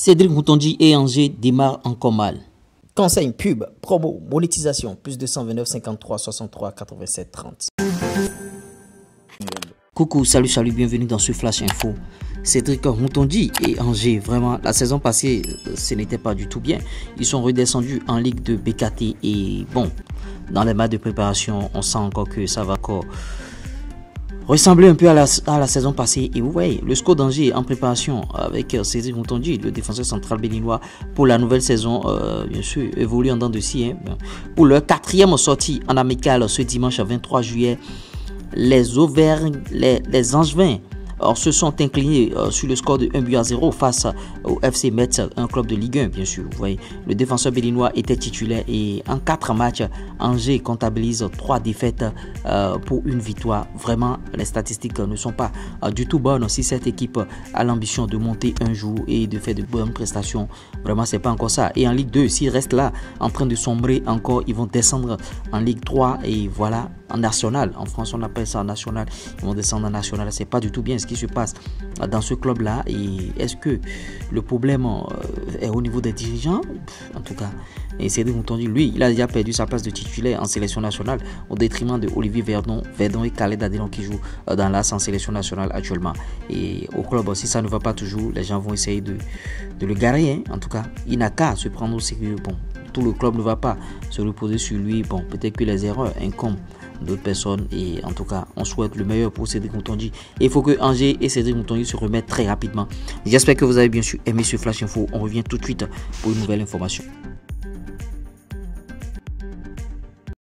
Cédric Moutondi et Angers démarrent encore mal. Conseil pub, promo, monétisation, plus 229 53 63 87 30. Coucou, salut, salut, bienvenue dans ce Flash Info. Cédric Moutondi et Angers, vraiment, la saison passée, ce n'était pas du tout bien. Ils sont redescendus en Ligue de BKT et bon, dans les matchs de préparation, on sent encore que ça va encore ressembler un peu à la, saison passée. Et vous voyez, le score d'Angers en préparation avec euh, Cédric le défenseur central béninois, pour la nouvelle saison, euh, bien sûr, évolue en dents de scie. Hein. Pour leur quatrième sortie en amical ce dimanche 23 juillet, les Auvergnes, les, les se sont inclinés euh, sur le score de 1 but à 0 face au FC Metz, un club de Ligue 1 bien sûr. Vous voyez, le défenseur béninois était titulaire et en 4 matchs, Angers comptabilise 3 défaites euh, pour une victoire. Vraiment, les statistiques ne sont pas euh, du tout bonnes. Si cette équipe a l'ambition de monter un jour et de faire de bonnes prestations, vraiment c'est pas encore ça. Et en Ligue 2, s'ils restent là en train de sombrer encore, ils vont descendre en Ligue 3 et voilà, en national. En France, on appelle ça en national. Ils vont descendre en national. C'est pas du tout bien ce qui se passe dans ce club-là. Et est-ce que le problème euh, est au niveau des dirigeants? En tout cas, et c'est entendu, lui, il a déjà perdu sa place de titulaire en sélection nationale au détriment de Olivier Verdon, Verdon et Khaled Adelon qui jouent euh, dans l'AS en sélection nationale actuellement. Et au club, si ça ne va pas toujours, les gens vont essayer de, de le garer. Hein. En tout cas, il n'a qu'à se prendre au sérieux. Bon, tout le club ne va pas se reposer sur lui. Bon, peut-être que les erreurs incombent d'autres personnes. Et en tout cas, on souhaite le meilleur pour Cédric. Et il faut que Angers et Cédric Moutondi se remettent très rapidement. J'espère que vous avez bien sûr aimé ce Flash Info. On revient tout de suite pour une nouvelle information.